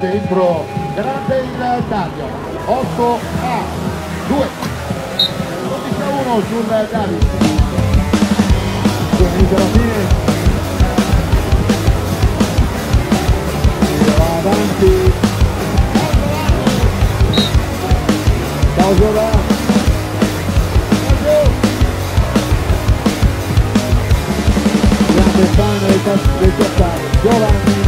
dentro grande il taglio. 8 a 2 12 a 1 sul Davis Finito alla fine. E va avanti. Pausola grande fan del Castellano Giovannino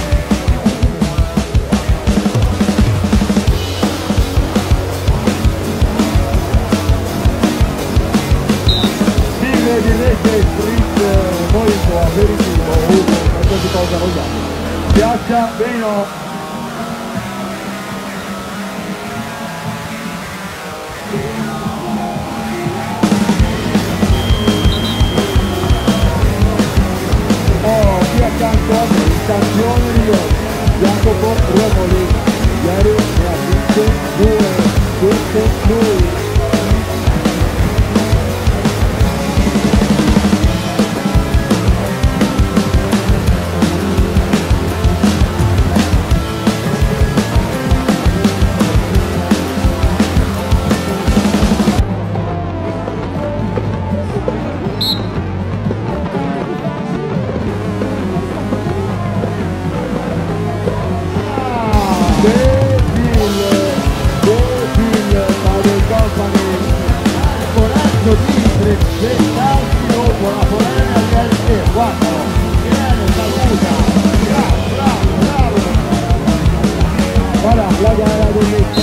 cosa vogliamo piaccia bene Oh, qui accanto a me, campione di oggi, Jacopo Romoli, ieri ne ha vinte due, Para, playa de la